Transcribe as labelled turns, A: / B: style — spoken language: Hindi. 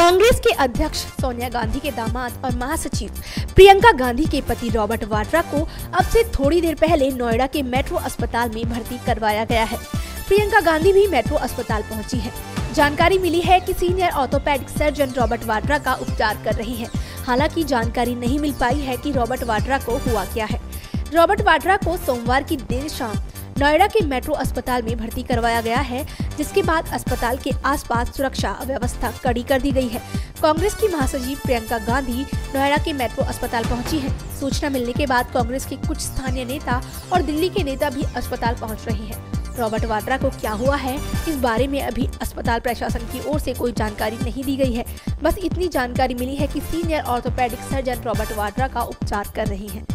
A: कांग्रेस के अध्यक्ष सोनिया गांधी के दामाद और महासचिव प्रियंका गांधी के पति रॉबर्ट वाड्रा को अब से थोड़ी देर पहले नोएडा के मेट्रो अस्पताल में भर्ती करवाया गया है। प्रियंका गांधी भी मेट्रो अस्पताल पहुँची है। जानकारी मिली है कि senior orthopaedic surgeon Robert Vadra का उपचार कर रही है। हालाँकि जानकारी नहीं मिल पाई है कि रॉबर्ट वाड्रा को हुआ क्या है। रॉबर्ट वाड्रा को सोमवार की देर शाम नोएडा के मेट्रो अस्पताल में भर्ती करवाया गया है, जिसके बाद अस्पताल के आसपास सुरक्षा व्यवस्था कड़ी कर दी गई है कांग्रेस की महासचिव प्रियंका गांधी नोएडा के मेट्रो अस्पताल पहुँची हैं। सूचना मिलने के बाद कांग्रेस के कुछ स्थानीय नेता और दिल्ली के नेता भी अस्पताल पहुँच रहे हैं रॉबर्ट वाड्रा को क्या हुआ है, इस बारे में अभी अस्पताल प्रशासन की ओर से कोई जानकारी नहीं दी गई है बस इतनी जानकारी मिली है कि senior orthopaedic surgeon Robert Vadra का उपचार कर रही हैं।